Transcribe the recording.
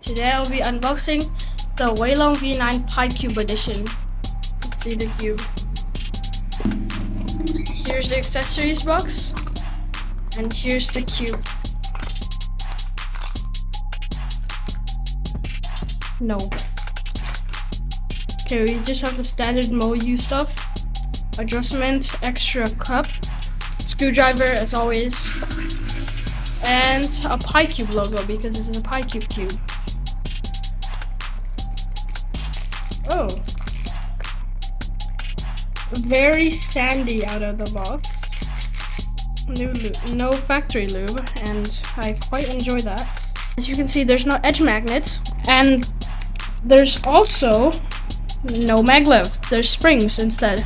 Today I'll be unboxing the Weilong V9 Pi Cube Edition. Let's see the cube. Here's the accessories box, and here's the cube. No. Okay, we just have the standard MoYu stuff. Adjustment, extra cup, screwdriver as always, and a Pi Cube logo because this is a PiCube cube. Oh. Very sandy out of the box. New no factory lube, and I quite enjoy that. As you can see, there's no edge magnets, and there's also no maglev. There's springs instead.